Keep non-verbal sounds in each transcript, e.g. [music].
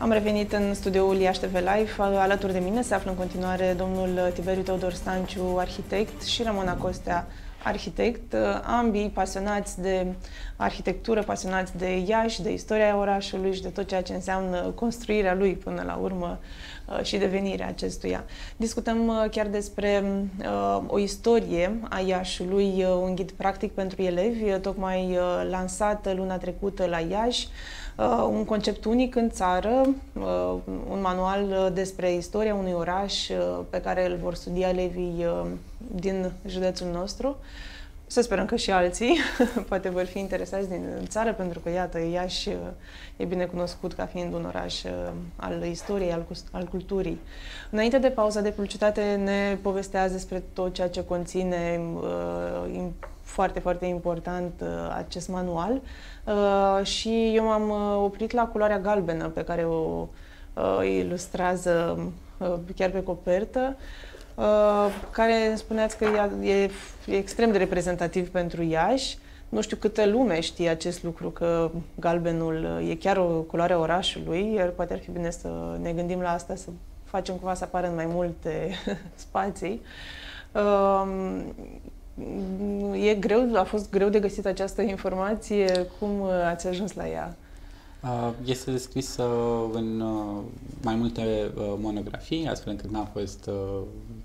Am revenit în studioul Iași TV Live. Alături de mine se află în continuare domnul Tiberiu Teodor Stanciu, arhitect, și Ramona Costea, arhitect, ambii pasionați de arhitectură, pasionați de Iași, de istoria orașului și de tot ceea ce înseamnă construirea lui până la urmă uh, și devenirea acestuia. Discutăm uh, chiar despre uh, o istorie a Iașului, un ghid practic pentru elevi, tocmai lansat luna trecută la Iași, un concept unic în țară, un manual despre istoria unui oraș pe care îl vor studia elevii din județul nostru. Să sperăm că și alții [laughs] poate vor fi interesați din țară, pentru că, iată, Iași e bine cunoscut ca fiind un oraș uh, al istoriei, al, al culturii. Înainte de pauza de publicitate ne povesteați despre tot ceea ce conține uh, foarte, foarte important uh, acest manual uh, și eu m-am uh, oprit la culoarea galbenă pe care o uh, ilustrează uh, chiar pe copertă. Uh, Uh, care spuneați că e, e extrem de reprezentativ pentru Iași. Nu știu câtă lume știe acest lucru, că galbenul e chiar o culoare a orașului, iar poate ar fi bine să ne gândim la asta, să facem cumva să apară în mai multe [laughs] spații. Um, e greu, a fost greu de găsit această informație. Cum ați ajuns la ea? Uh, este descrisă în uh, mai multe uh, monografii, astfel încât n-a fost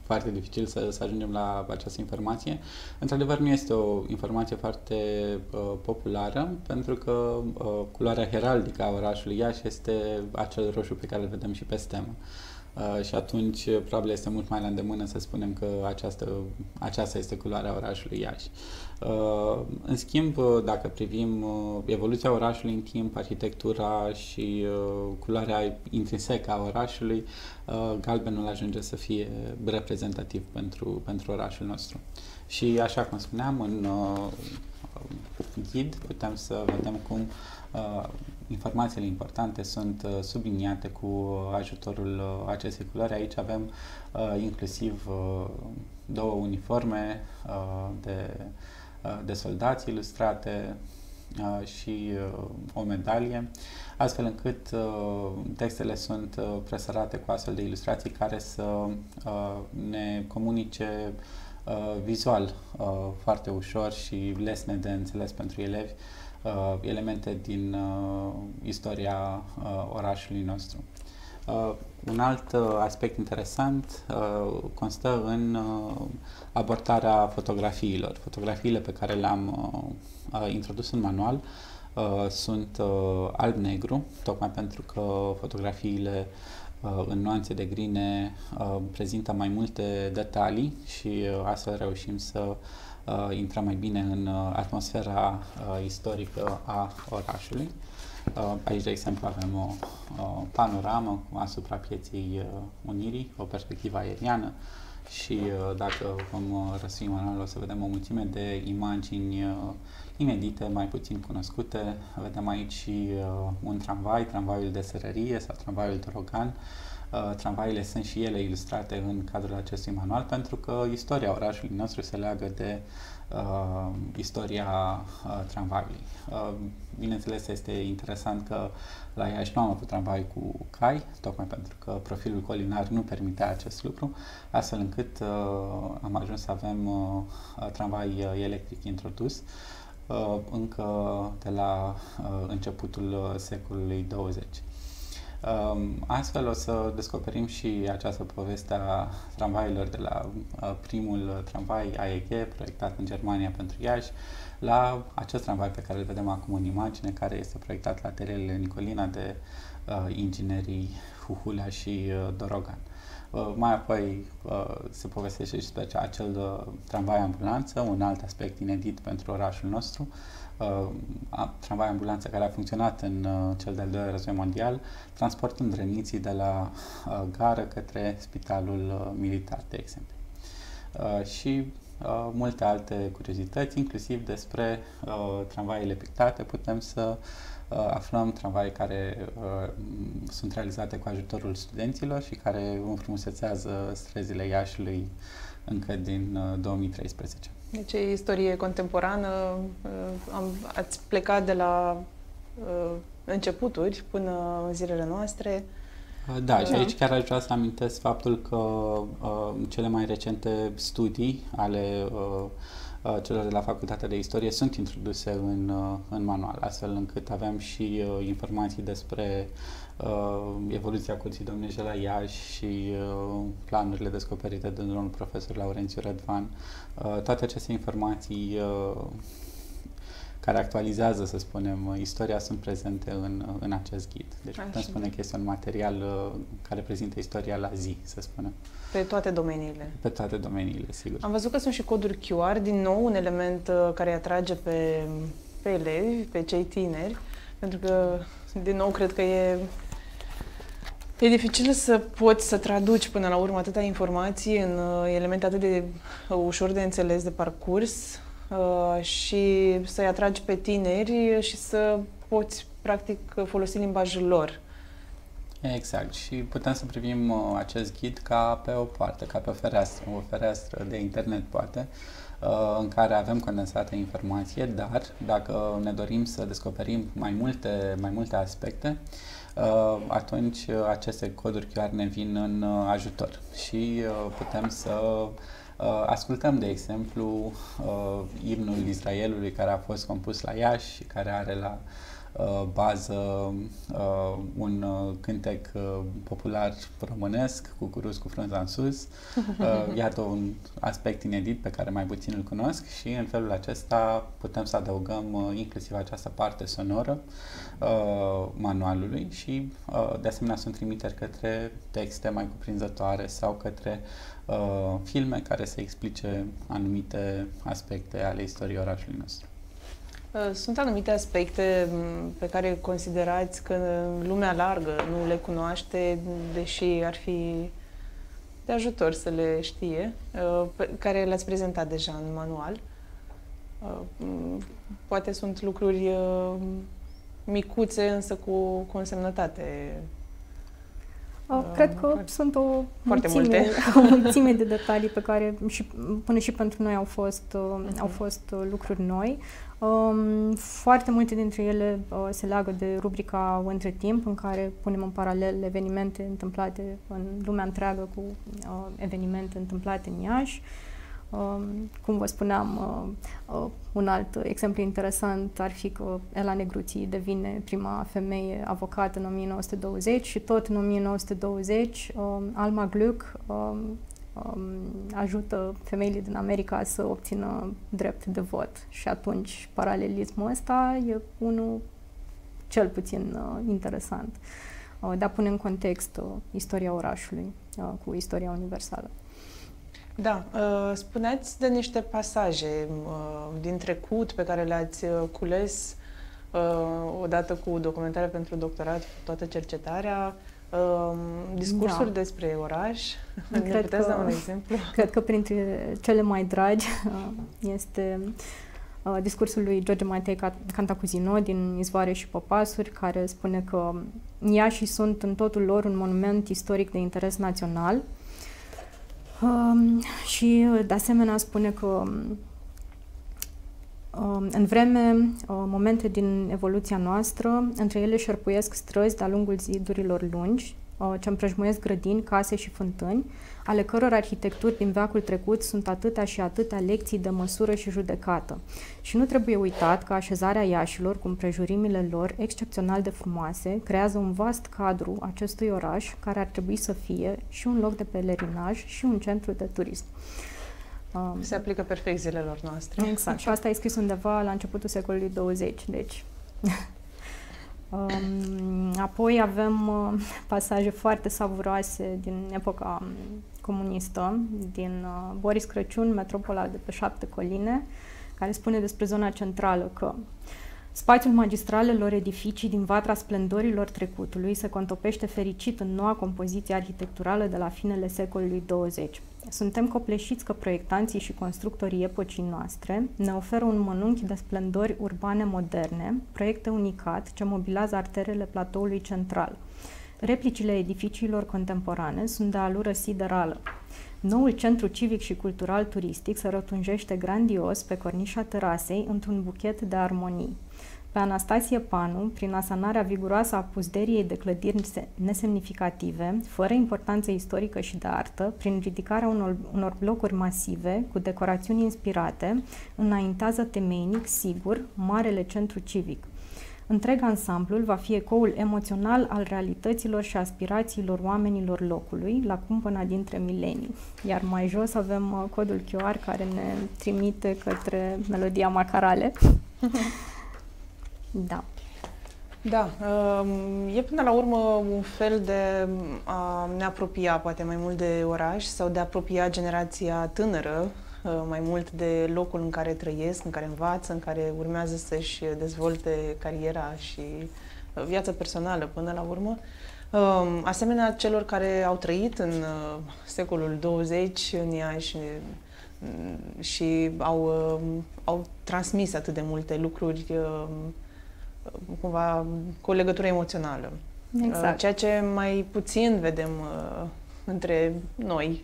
foarte dificil să, să ajungem la această informație. Într-adevăr, nu este o informație foarte populară, pentru că culoarea heraldică a orașului Iași este acel roșu pe care îl vedem și pe stemă. Uh, și atunci probabil este mult mai la îndemână să spunem că această, aceasta este culoarea orașului Iași. Uh, în schimb, dacă privim uh, evoluția orașului în timp, arhitectura și culoarea intrinsecă a orașului, galbenul ajunge să fie reprezentativ pentru, pentru orașul nostru. Și așa cum spuneam, în ghid putem să vedem cum informațiile importante sunt subliniate cu ajutorul acestei culori. Aici avem inclusiv două uniforme de de soldați ilustrate și o medalie, astfel încât textele sunt presărate cu astfel de ilustrații care să ne comunice vizual foarte ușor și lesne de înțeles pentru elevi elemente din istoria orașului nostru. Uh, un alt uh, aspect interesant uh, constă în uh, abordarea fotografiilor. Fotografiile pe care le-am uh, uh, introdus în manual uh, sunt uh, alb-negru, tocmai pentru că fotografiile uh, în nuanțe de grine uh, prezintă mai multe detalii și uh, astfel reușim să uh, intrăm mai bine în uh, atmosfera uh, istorică a orașului. Uh, aici, de exemplu, avem o, o panoramă asupra pieței uh, Unirii, o perspectivă aeriană și uh, dacă vom răsui manualul o să vedem o mulțime de imagini inedite, mai puțin cunoscute. Vedem aici și un tramvai, tramvaiul de sărărie sau tramvaiul de Rogan. Tramvaile sunt și ele ilustrate în cadrul acestui manual pentru că istoria orașului nostru se leagă de uh, istoria uh, tramvaiului. Uh, bineînțeles, este interesant că la Iași nu am avut tramvai cu cai, tocmai pentru că profilul colinar nu permitea acest lucru, astfel încât uh, am ajuns să avem uh, tramvai uh, electric introdus uh, încă de la uh, începutul secolului 20. Um, astfel o să descoperim și această poveste a tramvailor de la uh, primul tramvai AEG proiectat în Germania pentru Iași la acest tramvai pe care îl vedem acum în imagine care este proiectat la terenele Nicolina de uh, inginerii Huhulea și uh, Dorogan. Uh, mai apoi uh, se povestește și despre acel uh, tramvai ambulanță, un alt aspect inedit pentru orașul nostru, uh, tramvai ambulanță care a funcționat în uh, cel de-al doilea război mondial, transportând răniții de la uh, gară către spitalul uh, militar, de exemplu. Uh, și uh, multe alte curiozități, inclusiv despre uh, tramvaiele pictate, putem să uh, aflăm tramvai care uh, sunt realizate cu ajutorul studenților și care înfrumusețează străzile Iașului încă din uh, 2013. Deci istorie contemporană, uh, am, ați plecat de la uh, începuturi până în zilele noastre. Da, și aici chiar aș vrea să amintesc faptul că uh, cele mai recente studii ale uh, uh, celor de la Facultatea de Istorie sunt introduse în, uh, în manual, astfel încât avem și uh, informații despre uh, evoluția Curții Domnești la Iași și uh, planurile descoperite de domnul profesor Laurențiu Rădvan. Uh, toate aceste informații uh, care actualizează, să spunem, istoria sunt prezente în, în acest ghid. Deci putem Așa. spune că este un material uh, care prezintă istoria la zi, să spunem. Pe toate domeniile. Pe toate domeniile, sigur. Am văzut că sunt și coduri QR, din nou un element uh, care îi atrage pe, pe elevi, pe cei tineri, pentru că, din nou, cred că e E dificil să poți să traduci până la urmă atâta informații în uh, elemente atât de ușor de înțeles, de parcurs, Uh, și să-i atragi pe tineri și să poți, practic, folosi limbajul lor. Exact. Și putem să privim uh, acest ghid ca pe o poartă, ca pe o fereastră, o fereastră de internet, poate, uh, în care avem condensată informație, dar dacă ne dorim să descoperim mai multe, mai multe aspecte, atunci aceste coduri chiar ne vin în ajutor și putem să Uh, ascultăm, de exemplu, uh, imnul Israelului care a fost compus la Iași și care are la uh, bază uh, un uh, cântec uh, popular românesc cu curus cu frunza în sus. [laughs] Uh, iată un aspect inedit pe care mai puțin îl cunosc și în felul acesta putem să adăugăm uh, inclusiv această parte sonoră uh, manualului și uh, de asemenea sunt trimiteri către texte mai cuprinzătoare sau către uh, filme care să explice anumite aspecte ale istoriei orașului nostru. Uh, sunt anumite aspecte mm, pe care considerați că lumea largă nu le cunoaște, deși ar fi de ajutor să le știe, uh, pe care le-ați prezentat deja în manual. Uh, mm, poate sunt lucruri micuțe, însă cu consemnătate Uh, cred că sunt o Foarte mulțime, multe. [laughs] o mulțime de detalii pe care și, până și pentru noi au fost, uh-huh. au fost uh, lucruri noi. Um, foarte multe dintre ele uh, se leagă de rubrica Între timp, în care punem în paralel evenimente întâmplate în lumea întreagă cu uh, evenimente întâmplate în Iași. Uh, Um, cum vă spuneam, uh, uh, un alt exemplu interesant ar fi că Ela Negruții devine prima femeie avocat în 1920 și tot în 1920 um, Alma Gluck um, ajută femeile din America să obțină drept de vot. Și atunci paralelismul ăsta e unul cel puțin uh, interesant de a pune în context istoria orașului cu istoria universală. Da, uh, spuneați de niște pasaje uh, din trecut pe care le-ați uh, cules odată cu documentarea pentru doctorat, cu toată cercetarea, discursuri da. despre oraș. [laughs] Cred ne puteți că, da un exemplu? [laughs] Cred că printre cele mai dragi este discursul lui George Matei Cantacuzino din Izvoare și Popasuri, care spune că Iașii sunt în totul lor un monument istoric de interes național, Um, și, de asemenea, spune că um, în vreme, uh, momente din evoluția noastră, între ele șerpuiesc străzi de-a lungul zidurilor lungi, uh, ce împrejmuiesc grădini, case și fântâni, ale căror arhitecturi din veacul trecut sunt atâtea și atâtea lecții de măsură și judecată. Și nu trebuie uitat că așezarea Iașilor, cu împrejurimile lor excepțional de frumoase, creează un vast cadru acestui oraș, care ar trebui să fie și un loc de pelerinaj și un centru de turism. Um, Se aplică perfect zilelor noastre. Exact. Și asta e scris undeva la începutul secolului 20, deci [laughs] Um, apoi avem uh, pasaje foarte savuroase din epoca um, comunistă, din uh, Boris Crăciun, Metropola de pe șapte coline, care spune despre zona centrală că Spațiul magistralelor edificii din vatra splendorilor trecutului se contopește fericit în noua compoziție arhitecturală de la finele secolului 20. Suntem copleșiți că proiectanții și constructorii epocii noastre ne oferă un mănunchi de splendori urbane moderne, proiecte unicat ce mobilează arterele platoului central. Replicile edificiilor contemporane sunt de alură siderală. Noul centru civic și cultural turistic se rotunjește grandios pe cornișa terasei într-un buchet de armonii. Pe Anastasie Panu prin asanarea viguroasă a puzderiei de clădiri nesemnificative, fără importanță istorică și de artă, prin ridicarea unor, unor blocuri masive cu decorațiuni inspirate, înaintează temeinic, sigur, marele centru civic. Întreg ansamblul va fi ecoul emoțional al realităților și aspirațiilor oamenilor locului la cumpăna dintre milenii. Iar mai jos avem uh, codul QR care ne trimite către melodia Macarale. [laughs] da. Da, um, e până la urmă un fel de a ne apropia poate mai mult de oraș sau de a apropia generația tânără uh, mai mult de locul în care trăiesc, în care învață, în care urmează să-și dezvolte cariera și uh, viața personală până la urmă. Um, asemenea, celor care au trăit în uh, secolul 20 în Iași și au, au transmis atât de multe lucruri cumva cu o legătură emoțională. Exact. Ceea ce mai puțin vedem uh, între noi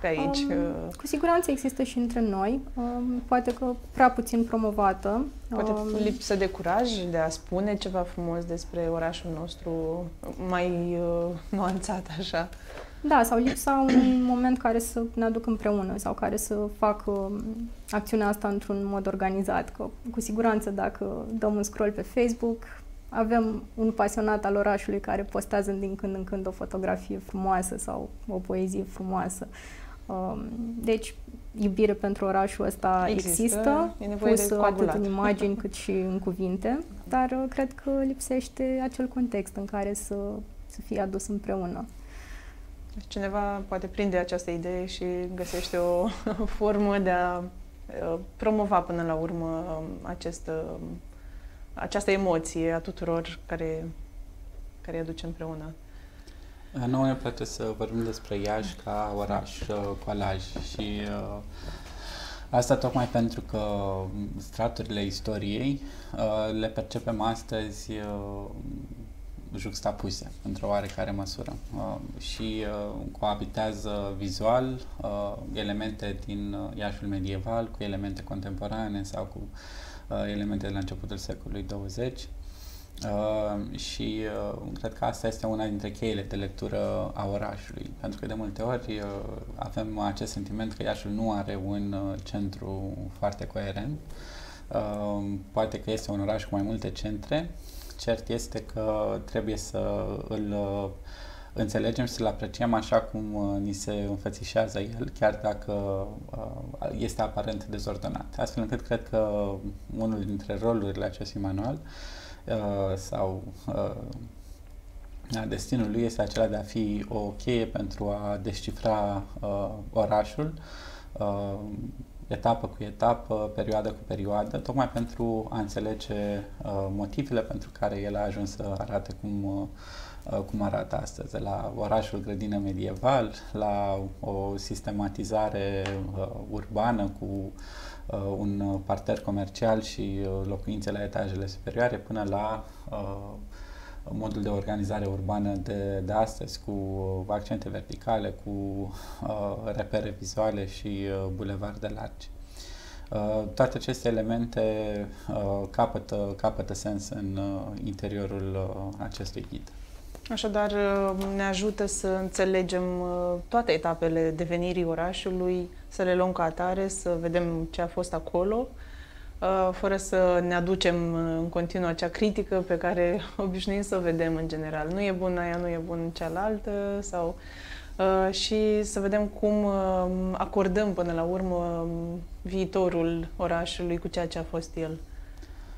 pe aici. Um, uh, cu siguranță există și între noi, um, poate că prea puțin promovată. Poate um, lipsă de curaj de a spune ceva frumos despre orașul nostru, mai uh, nuanțat așa. Da, sau lipsa un moment care să ne aducă împreună sau care să facă acțiunea asta într-un mod organizat. Că, cu siguranță, dacă dăm un scroll pe Facebook, avem un pasionat al orașului care postează din când în când o fotografie frumoasă sau o poezie frumoasă. Um, deci, iubire pentru orașul ăsta există, există e nevoie pus de atât în imagini cât și în cuvinte, dar uh, cred că lipsește acel context în care să, să fie adus împreună. Cineva poate prinde această idee și găsește o [laughs] formă de a promova până la urmă această, această emoție a tuturor care, care îi aduce împreună. Nouă ne place să vorbim despre Iași ca oraș colaj și uh, asta tocmai pentru că straturile istoriei uh, le percepem astăzi uh, juxtapuse într-o oarecare măsură uh, și uh, coabitează vizual uh, elemente din uh, Iașul medieval cu elemente contemporane sau cu uh, elemente de la începutul secolului 20 Uh, și uh, cred că asta este una dintre cheile de lectură a orașului, pentru că de multe ori uh, avem acest sentiment că Iașul nu are un uh, centru foarte coerent. Uh, poate că este un oraș cu mai multe centre, cert este că trebuie să îl uh, înțelegem și să-l apreciem așa cum uh, ni se înfățișează el, chiar dacă uh, este aparent dezordonat. Astfel încât cred că unul dintre rolurile acestui manual sau destinul lui este acela de a fi o cheie pentru a descifra orașul, etapă cu etapă, perioadă cu perioadă, tocmai pentru a înțelege uh, motivele pentru care el a ajuns să arate cum, uh, cum arată astăzi, de la orașul grădină medieval, la o sistematizare uh, urbană cu uh, un parter comercial și uh, locuințe la etajele superioare, până la uh, modul de organizare urbană de, de astăzi, cu accente verticale, cu uh, repere vizuale și uh, bulevarde largi. Uh, toate aceste elemente uh, capătă, capătă sens în uh, interiorul uh, acestui ghid. Așadar, uh, ne ajută să înțelegem uh, toate etapele devenirii orașului, să le luăm ca atare, să vedem ce a fost acolo, Uh, fără să ne aducem uh, în continuu acea critică pe care [laughs] obișnuim să o vedem în general. Nu e bun aia, nu e bun cealaltă sau uh, și să vedem cum acordăm până la urmă viitorul orașului cu ceea ce a fost el.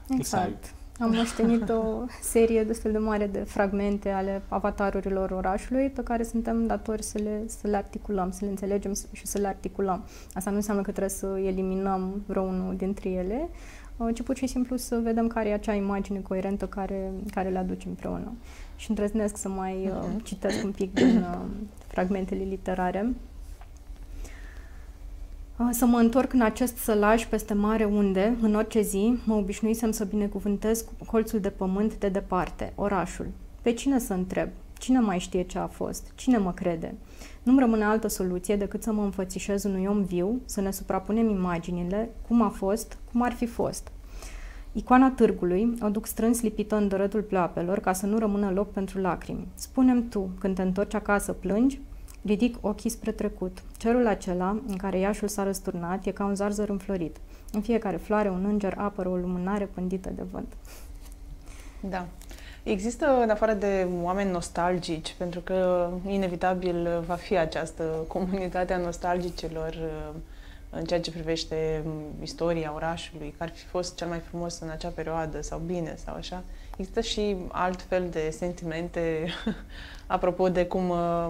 Exact. Am moștenit o serie destul de mare de fragmente ale avatarurilor orașului pe care suntem datori să le, să le articulăm, să le înțelegem și să le articulăm. Asta nu înseamnă că trebuie să eliminăm vreunul dintre ele, uh, ci pur și simplu să vedem care e acea imagine coerentă care, care le aduce împreună. Și îndrăznesc să mai uh, mhm. citesc un pic din uh, fragmentele literare. Să mă întorc în acest sălaj peste mare unde, în orice zi, mă obișnuisem să binecuvântez colțul de pământ de departe, orașul. Pe cine să întreb? Cine mai știe ce a fost? Cine mă crede? Nu-mi rămâne altă soluție decât să mă înfățișez unui om viu, să ne suprapunem imaginile, cum a fost, cum ar fi fost. Icoana târgului o duc strâns lipită în dărătul pleoapelor ca să nu rămână loc pentru lacrimi. Spunem tu, când te întorci acasă, plângi? Ridic ochii spre trecut. Cerul acela, în care Iașul s-a răsturnat, e ca un zarzăr înflorit. În fiecare floare un înger apără o lumânare pândită de vânt. Da. Există, în afară de oameni nostalgici, pentru că inevitabil va fi această comunitate a nostalgicilor uh, în ceea ce privește um, istoria orașului, care ar fi fost cel mai frumos în acea perioadă, sau bine, sau așa. Există și alt fel de sentimente [laughs] apropo de cum uh,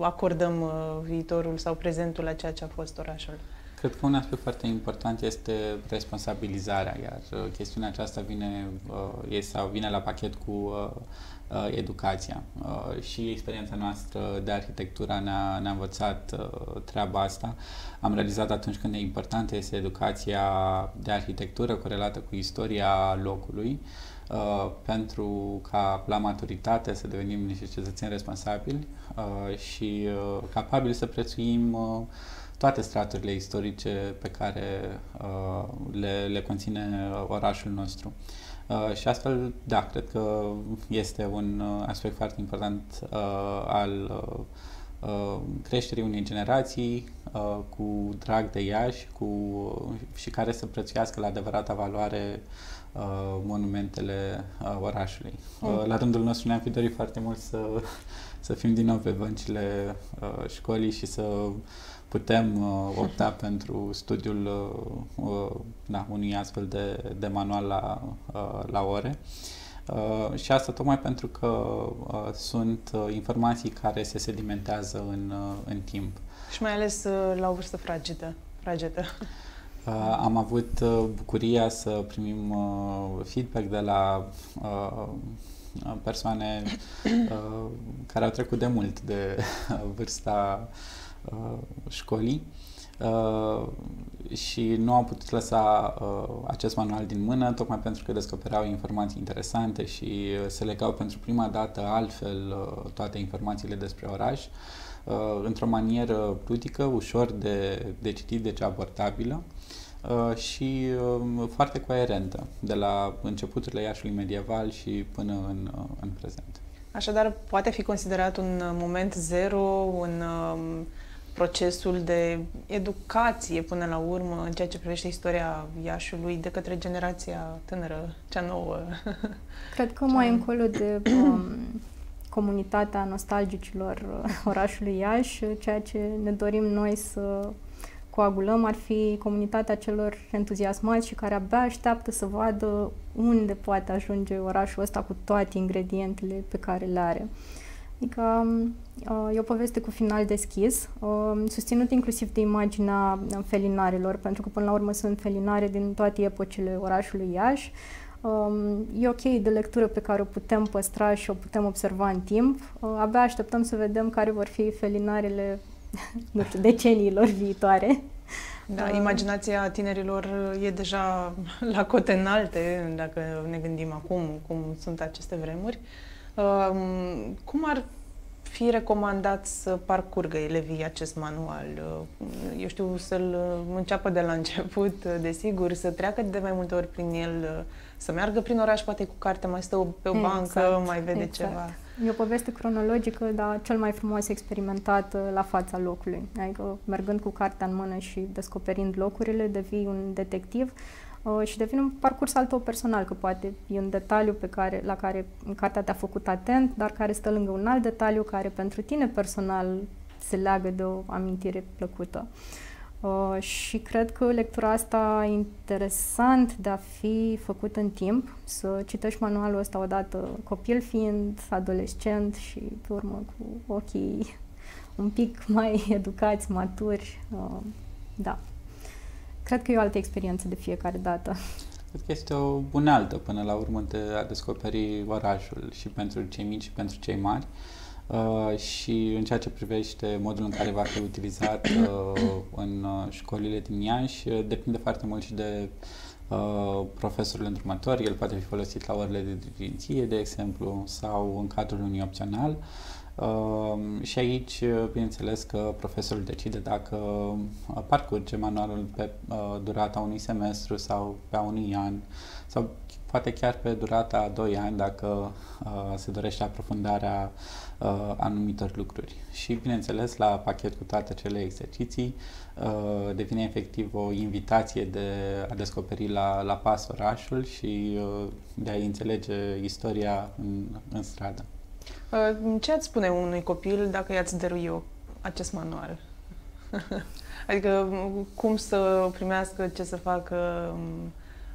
acordăm uh, viitorul sau prezentul la ceea ce a fost orașul. Cred că un aspect foarte important este responsabilizarea, iar uh, chestiunea aceasta vine, uh, sau vine la pachet cu uh, educația. Și experiența noastră de arhitectură ne-a, ne-a învățat treaba asta. Am realizat atunci când e importantă este educația de arhitectură corelată cu istoria locului, pentru ca la maturitate să devenim niște cetățeni responsabili și capabili să prețuim toate straturile istorice pe care uh, le, le conține orașul nostru. Uh, și astfel, da, cred că este un uh, aspect foarte important uh, al uh, creșterii unei generații uh, cu drag de Iași cu, și care să prețuiască la adevărata valoare uh, monumentele uh, orașului. Uh, la rândul nostru ne-am fi dorit foarte mult să, să fim din nou pe băncile uh, școlii și să putem uh, opta [laughs] pentru studiul uh, uh, da, unui astfel de, de manual la, uh, la ore. Uh, și asta tocmai pentru că uh, sunt uh, informații care se sedimentează în, uh, în timp. Și mai ales uh, la o vârstă fragedă. fragedă. [laughs] Uh, am avut uh, bucuria să primim uh, feedback de la uh, persoane uh, care au trecut de mult de vârsta uh, școlii. Uh, și nu au putut lăsa uh, acest manual din mână tocmai pentru că descopereau informații interesante și uh, se legau pentru prima dată altfel uh, toate informațiile despre oraș uh, într-o manieră ludică, ușor de, de citit, deci abordabilă uh, și uh, foarte coerentă de la începuturile Iașului medieval și până în, uh, în prezent. Așadar, poate fi considerat un moment zero, un um, procesul de educație până la urmă în ceea ce privește istoria Iașului de către generația tânără, cea nouă. [laughs] Cred că mai încolo de um, comunitatea nostalgicilor orașului Iași, ceea ce ne dorim noi să coagulăm ar fi comunitatea celor entuziasmați și care abia așteaptă să vadă unde poate ajunge orașul ăsta cu toate ingredientele pe care le are. Adică uh, e o poveste cu final deschis, uh, susținut inclusiv de imaginea felinarilor, pentru că până la urmă sunt felinare din toate epocile orașului Iași. Um, e ok de lectură pe care o putem păstra și o putem observa în timp. Uh, abia așteptăm să vedem care vor fi felinarele, [laughs] nu știu, deceniilor viitoare. Da, imaginația tinerilor e deja la cote înalte, dacă ne gândim acum cum sunt aceste vremuri. Cum ar fi recomandat să parcurgă elevii acest manual? Eu știu, să-l înceapă de la început, desigur, să treacă de mai multe ori prin el, să meargă prin oraș, poate cu carte, mai stă pe o exact, bancă, mai vede exact. ceva. E o poveste cronologică, dar cel mai frumos experimentat la fața locului. Adică, mergând cu cartea în mână și descoperind locurile, devii un detectiv uh, și devine un parcurs al tău personal, că poate e un detaliu pe care, la care cartea te-a făcut atent, dar care stă lângă un alt detaliu care pentru tine personal se leagă de o amintire plăcută. Uh, și cred că lectura asta interesant de a fi făcut în timp, să citești manualul ăsta odată copil fiind, adolescent și pe urmă cu ochii un pic [laughs] mai educați, maturi. Uh, da. Cred că e o altă experiență de fiecare dată. Cred că este o bunaltă până la urmă de a descoperi orașul și pentru cei mici și pentru cei mari. Uh, și în ceea ce privește modul în care va fi utilizat uh, în uh, școlile din Iași, uh, depinde foarte mult și de uh, profesorul îndrumător. El poate fi folosit la orele de dirigenție, de exemplu, sau în cadrul unui opțional. Uh, și aici, bineînțeles că profesorul decide dacă parcurge manualul pe uh, durata unui semestru sau pe unui an sau poate chiar pe durata a 2 ani dacă uh, se dorește aprofundarea uh, anumitor lucruri. Și, bineînțeles, la pachet cu toate cele exerciții uh, devine efectiv o invitație de a descoperi la, la pas orașul și uh, de a înțelege istoria în, în stradă. Uh, ce ați spune unui copil dacă i-ați dărui eu acest manual? [laughs] adică cum să primească, ce să facă um,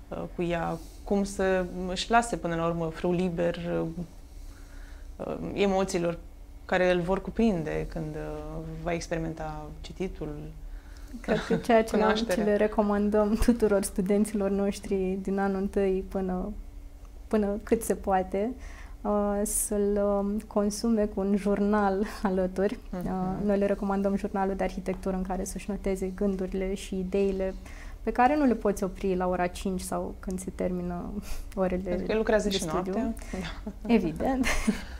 uh, cu ea, cum să își lase până la urmă frâu liber uh, emoțiilor care îl vor cuprinde când va experimenta cititul. Cred că ceea ce, ce le recomandăm tuturor studenților noștri din anul întâi până, până cât se poate, Uh, să-l um, consume cu un jurnal alături. Uh-huh. Noi le recomandăm jurnalul de arhitectură în care să-și noteze gândurile și ideile pe care nu le poți opri la ora 5 sau când se termină orele Pentru că lucrează de și studiu. noaptea. Evident. [laughs]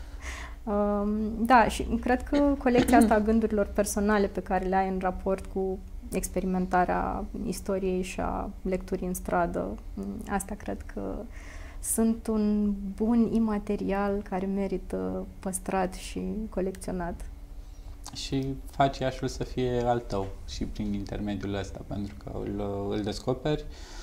Um, da, și cred că colecția asta a gândurilor personale pe care le ai în raport cu experimentarea istoriei și a lecturii în stradă, asta cred că sunt un bun imaterial care merită păstrat și colecționat. Și faci Iașul să fie al tău și prin intermediul ăsta, pentru că îl, îl descoperi uh,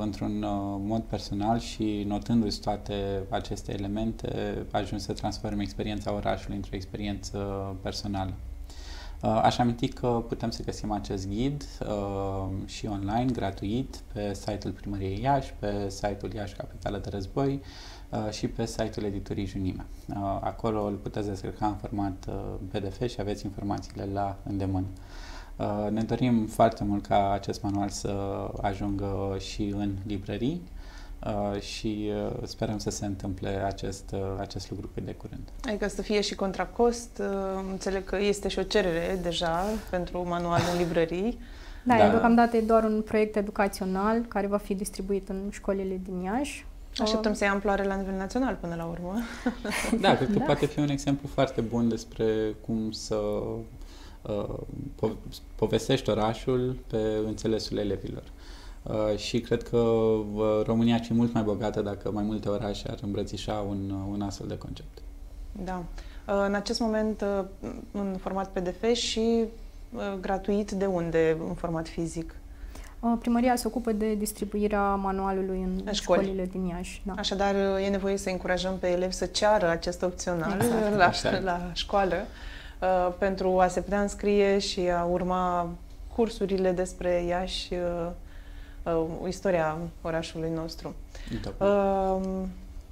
într-un uh, mod personal și notându-ți toate aceste elemente, ajungi să transformi experiența orașului într-o experiență personală. Uh, aș aminti că putem să găsim acest ghid uh, și online, gratuit, pe site-ul Primăriei Iași, pe site-ul Iași Capitală de Război uh, și pe site-ul editurii Junime. Uh, acolo îl puteți descărca în format uh, PDF și aveți informațiile la îndemână. Uh, ne dorim foarte mult ca acest manual să ajungă și în librării, Uh, și uh, sperăm să se întâmple acest, uh, acest lucru cât de curând. Adică să fie și contra cost, uh, înțeleg că este și o cerere deja pentru manual în librării. Da, da. deocamdată e doar un proiect educațional care va fi distribuit în școlile din Iași. Așteptăm să ia amploare la nivel național până la urmă. Da, cred că [laughs] da. poate fi un exemplu foarte bun despre cum să uh, po- povestești orașul pe înțelesul elevilor. Uh, și cred că uh, România ar fi mult mai bogată dacă mai multe orașe ar îmbrățișa un, uh, un astfel de concept. Da. În acest moment în format PDF și gratuit de unde în format fizic? Primăria se ocupă de distribuirea manualului în, în școli. școlile din Iași. Da. Așadar, e nevoie să încurajăm pe elevi să ceară acest opțional exact. la, exact. la școală pentru a se putea înscrie și a urma cursurile despre Iași uh, istoria orașului nostru. Da. Uh,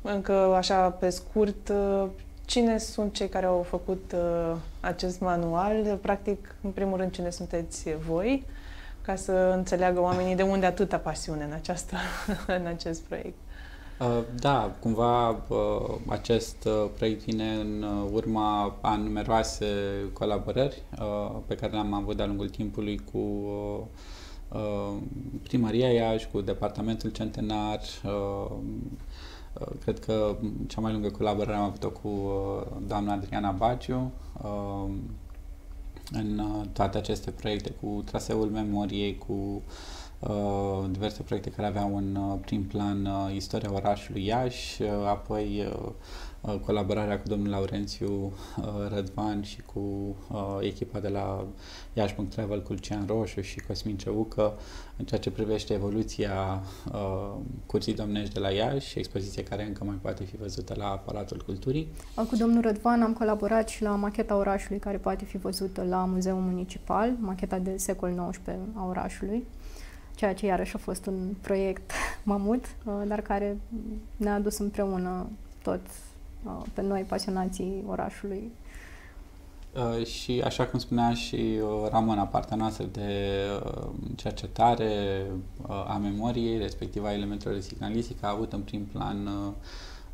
încă așa pe scurt, uh, cine sunt cei care au făcut uh, acest manual? Practic, în primul rând, cine sunteți voi? Ca să înțeleagă oamenii de unde atâta pasiune în, această, [laughs] în acest proiect. Uh, da, cumva uh, acest uh, proiect vine în urma a numeroase colaborări pe care le-am avut de-a lungul timpului cu Uh, primăria Iași, cu Departamentul Centenar, uh, uh, cred că cea mai lungă colaborare am avut-o cu doamna Adriana Baciu în toate aceste proiecte, cu traseul memoriei, cu diverse proiecte care aveau un prim plan istoria orașului Iași, apoi Uh, colaborarea cu domnul Laurențiu uh, Rădvan și cu uh, echipa de la Iași.travel cu Lucian Roșu și Cosmin Ceucă în ceea ce privește evoluția curții domnești de la Iași, expoziție care încă mai poate fi văzută la Palatul Culturii. Cu domnul Rădvan am colaborat și la macheta orașului care poate fi văzută la Muzeul Municipal, macheta de secol XIX a orașului ceea ce iarăși a fost un proiect mamut, dar care ne-a adus împreună toți Uh, pe noi, pasionații orașului. Uh, și așa cum spunea și uh, Ramona, partea noastră de uh, cercetare uh, a memoriei, respectiv a elementelor de signalistică, a avut în prim plan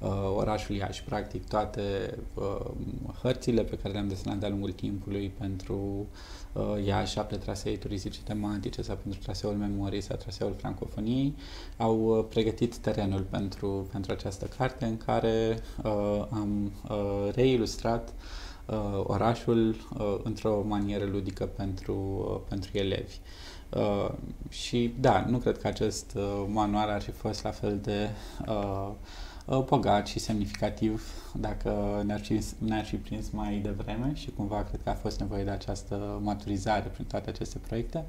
uh, uh, orașul Iași, practic toate uh, hărțile pe care le-am desenat de-a lungul timpului pentru uh, Iași, apre trasee turistice tematice sau pentru traseul memoriei sau traseul francofoniei, au uh, pregătit terenul pentru, pentru această carte în care uh, am uh, reilustrat orașul într-o manieră ludică pentru, pentru elevi. Uh, și da, nu cred că acest uh, manual ar fi fost la fel de uh, bogat și semnificativ dacă ne-ar fi, ne-ar fi prins mai devreme și cumva cred că a fost nevoie de această maturizare prin toate aceste proiecte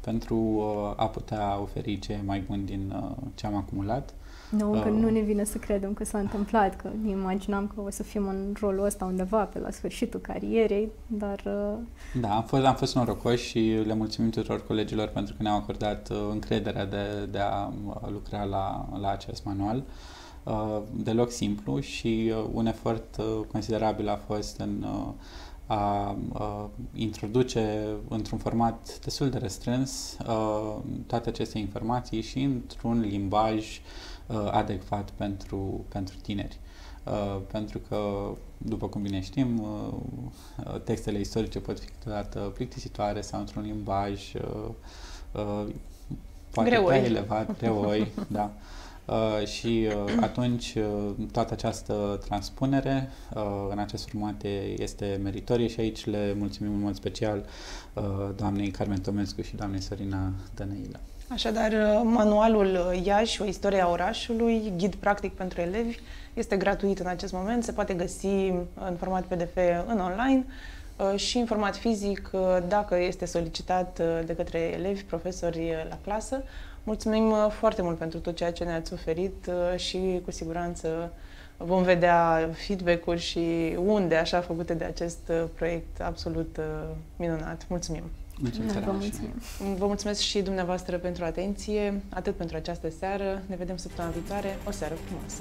pentru uh, a putea oferi ce mai bun din uh, ce am acumulat. Nu, încă uh, nu ne vine să credem că s-a întâmplat, că ne imaginam că o să fim în rolul ăsta undeva pe la sfârșitul carierei, dar... Uh... Da, am fost, am fost norocoși și le mulțumim tuturor colegilor pentru că ne-au acordat uh, încrederea de, de a uh, lucra la, la acest manual. Uh, deloc simplu și uh, un efort uh, considerabil a fost în uh, a, a introduce într-un format destul de restrâns a, toate aceste informații și într-un limbaj a, adecvat pentru, pentru tineri. A, pentru că, după cum bine știm, a, textele istorice pot fi câteodată plictisitoare sau într-un limbaj a, a, poate greoi. prea elevat, greoi, [laughs] da. Uh, și uh, atunci uh, toată această transpunere uh, în acest format este meritorie și aici le mulțumim în mod special uh, doamnei Carmen Tomescu și doamnei Sorina Dănăilă. Așadar, uh, manualul Iași, o istorie a orașului, ghid practic pentru elevi, este gratuit în acest moment, se poate găsi în format PDF în online și în format fizic dacă este solicitat de către elevi, profesori la clasă. Mulțumim uh, foarte mult pentru tot ceea ce ne-ați oferit uh, și cu siguranță vom vedea feedback-uri și unde așa făcute de acest uh, proiect absolut minunat. Mulțumim! Mulțumim, da, vă mulțumim! Vă mulțumesc și dumneavoastră pentru atenție, atât pentru această seară. Ne vedem săptămâna viitoare. O seară frumoasă!